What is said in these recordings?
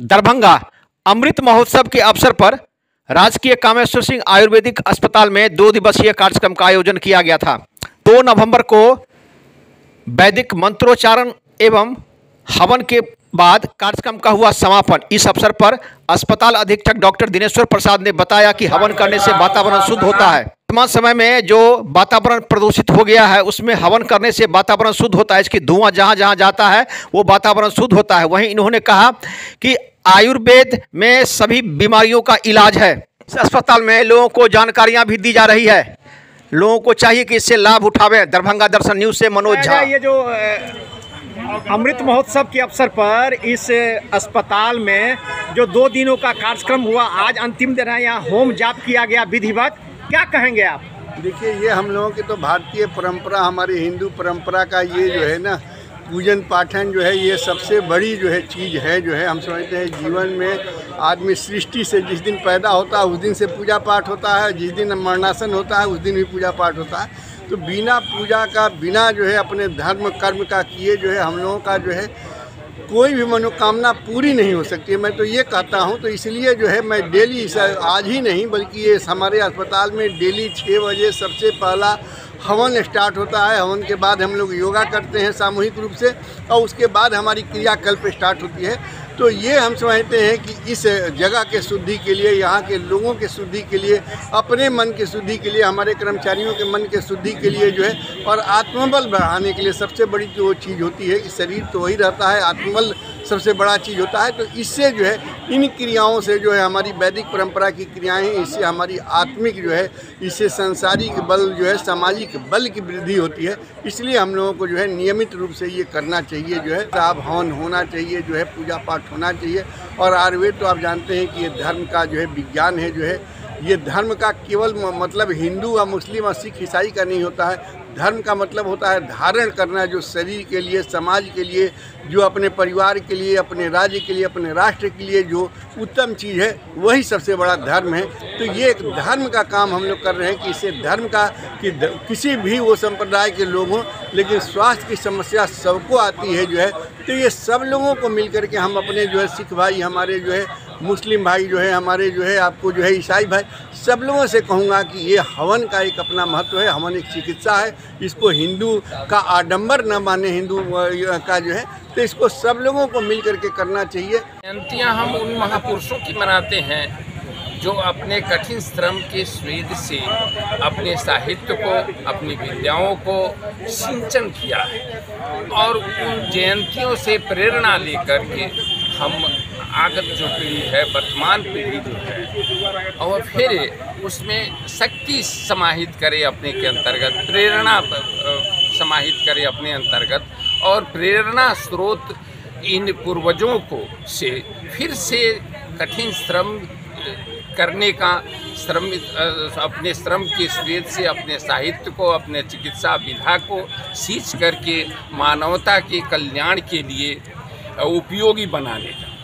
दरभंगा, अमृत महोत्सव के अवसर पर राजकीय कामेश्वर सिंह आयुर्वेदिक अस्पताल में दो दिवसीय कार्यक्रम का आयोजन किया गया था। दो नवंबर को वैदिक मंत्रोच्चारण एवं हवन के बाद कार्यक्रम का हुआ समापन। इस अवसर पर अस्पताल अधीक्षक डॉक्टर दिनेश्वर प्रसाद ने बताया कि हवन करने से वातावरण शुद्ध होता है। वर्तमान समय में जो वातावरण प्रदूषित हो गया है, उसमें हवन करने से वातावरण शुद्ध होता है। इसकी धुआँ जहाँ जहाँ जाता है, वो वातावरण शुद्ध होता है। वहीं इन्होंने कहा कि आयुर्वेद में सभी बीमारियों का इलाज है। इस अस्पताल में लोगों को जानकारियाँ भी दी जा रही है। लोगों को चाहिए कि इससे लाभ उठावें। दरभंगा दर्शन न्यूज़ से मनोज झा। ये जो अमृत महोत्सव के अवसर पर इस अस्पताल में जो दो दिनों का कार्यक्रम हुआ, आज अंतिम दिन है, यहाँ होम जाप किया गया विधिवत। क्या कहेंगे आप? देखिए, ये हम लोगों की तो भारतीय परंपरा, हमारी हिंदू परंपरा का ये जो है ना, पूजन पाठन जो है, ये सबसे बड़ी जो है चीज़ है, जो है हम समझते हैं जीवन में आदमी सृष्टि से जिस दिन पैदा होता है, उस दिन से पूजा पाठ होता है, जिस दिन मरणासन होता है, उस दिन भी पूजा पाठ होता है। तो बिना पूजा का, बिना जो है अपने धर्म, कर्म का किए जो है हम लोगों का जो है कोई भी मनोकामना पूरी नहीं हो सकती है। मैं तो ये कहता हूँ तो इसलिए जो है मैं डेली आज ही नहीं, बल्कि ये हमारे अस्पताल में डेली छः बजे सबसे पहला हवन स्टार्ट होता है, हवन के बाद हम लोग योगा करते हैं सामूहिक रूप से, और उसके बाद हमारी क्रियाकल्प स्टार्ट होती है। तो ये हम समझते हैं कि इस जगह के शुद्धि के लिए, यहाँ के लोगों के शुद्धि के लिए, अपने मन की शुद्धि के लिए, हमारे कर्मचारियों के मन के शुद्धि के लिए जो है, और आत्मबल बढ़ाने के लिए सबसे बड़ी जो चीज़ होती है कि शरीर तो वही रहता है, आत्मबल सबसे बड़ा चीज़ होता है। तो इससे जो है, इन क्रियाओं से जो है, हमारी वैदिक परंपरा की क्रियाएँ, इससे हमारी आत्मिक जो है, इससे संसारिक बल जो है, सामाजिक बल की वृद्धि होती है। इसलिए हम लोगों को जो है नियमित रूप से ये करना चाहिए, जो है साहब हवन होना चाहिए, जो है पूजा पाठ होना चाहिए। और आयुर्वेद तो आप जानते हैं कि ये धर्म का जो है विज्ञान है, जो है, ये धर्म का केवल मतलब हिंदू और मुस्लिम और सिख ईसाई का नहीं होता है। धर्म का मतलब होता है धारण करना जो शरीर के लिए, समाज के लिए, जो अपने परिवार के लिए, अपने राज्य के लिए, अपने राष्ट्र के लिए जो उत्तम चीज़ है, वही सबसे बड़ा धर्म है। तो ये एक धर्म का काम हम लोग कर रहे हैं कि इससे धर्म का कि ध- किसी भी वो संप्रदाय के लोग हों, लेकिन स्वास्थ्य की समस्या सबको आती है जो है। तो ये सब लोगों को मिल करके हम अपने जो है, सिख भाई हमारे जो है मुस्लिम भाई जो है, हमारे जो है, आपको जो है, ईसाई भाई, सब लोगों से कहूँगा कि ये हवन का एक अपना महत्व है, हवन एक चिकित्सा है। इसको हिंदू का आडंबर न माने, हिंदू का जो है तो इसको सब लोगों को मिल करके करना चाहिए। जयंतियाँ हम उन महापुरुषों की मनाते हैं, जो अपने कठिन श्रम के स्वेद से अपने साहित्य को, अपनी विद्याओं को सिंचन किया है और उन जयंतियों से प्रेरणा लेकर के हम आगत जो पीढ़ी है, वर्तमान पीढ़ी जो है, और फिर उसमें शक्ति समाहित करे अपने के अंतर्गत, प्रेरणा समाहित करे अपने अंतर्गत, और प्रेरणा स्रोत इन पूर्वजों को से फिर से कठिन श्रम करने का, श्रम अपने श्रम के स्वेद से, अपने साहित्य को, अपने चिकित्सा विधा को सींच करके, मानवता के कल्याण के लिए उपयोगी बनाने का।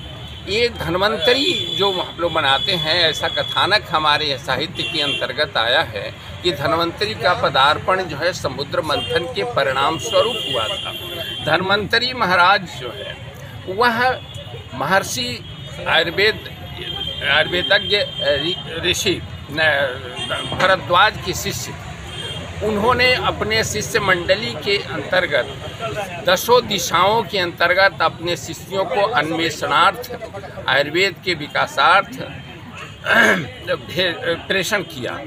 ये धन्वंतरी जो हम लोग बनाते हैं, ऐसा कथानक हमारे साहित्य के अंतर्गत आया है कि धन्वंतरी का पदार्पण जो है, समुद्र मंथन के परिणाम स्वरूप हुआ था। धन्वंतरी महाराज जो है, वह महर्षि आयुर्वेद, आयुर्वेदज्ञ ऋषि भरद्वाज के शिष्य उन्होंने अपने शिष्य मंडली के अंतर्गत दसों दिशाओं के अंतर्गत अपने शिष्यों को अन्वेषणार्थ, आयुर्वेद के विकासार्थ, प्रेषण किया।